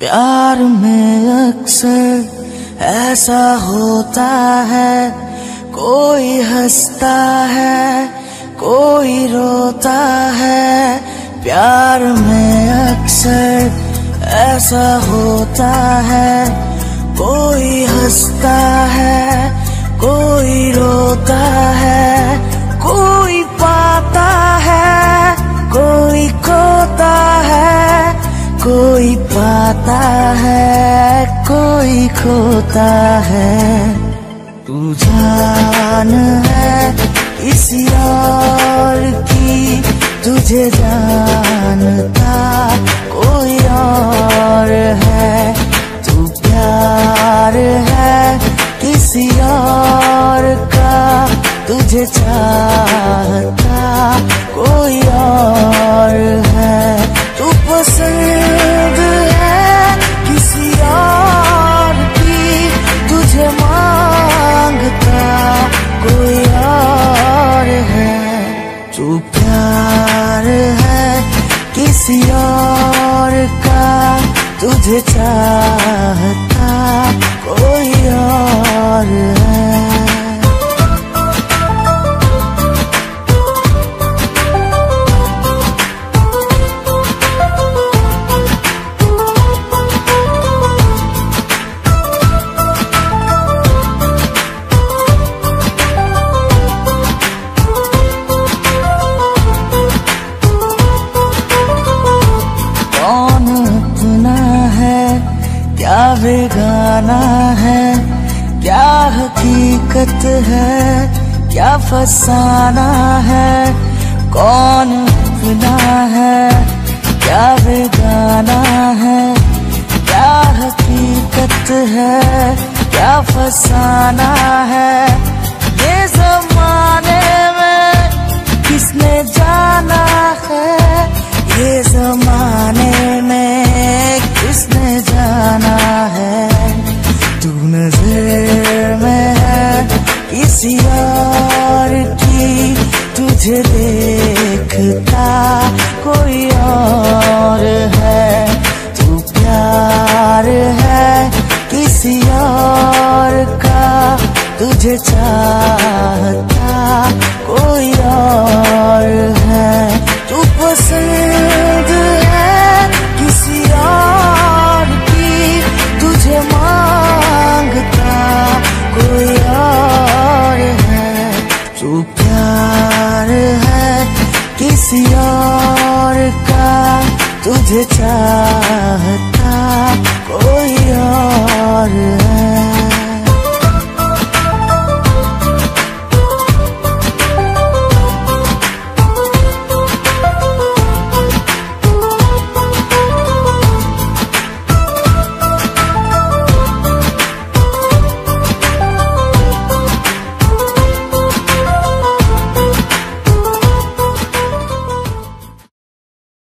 प्यार में अक्सर ऐसा होता है, कोई हंसता है, कोई रोता है। प्यार में अक्सर ऐसा होता है, कोई हंसता है, कोई रोता है। पाता है, कोई खोता है। तू जान है किसी और की तुझे जानता कोई और है। तू प्यार है किसी और का, तुझे चाहता कोई और है। किसी और का तुझे चाहता कोई और बेगाना है। क्या हकीकत है? क्या फसाना है? कौन अपना है? क्या बेगाना है? क्या हकीकत है? क्या फसाना है? ये जमाने में किसने जाना किसी की तुझे देखता कोई और है, तू प्यार है किसी और का, तुझे चाहता कोई और किसी और का तुझे चाहता कोई और है।